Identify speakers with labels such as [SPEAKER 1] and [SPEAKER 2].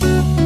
[SPEAKER 1] you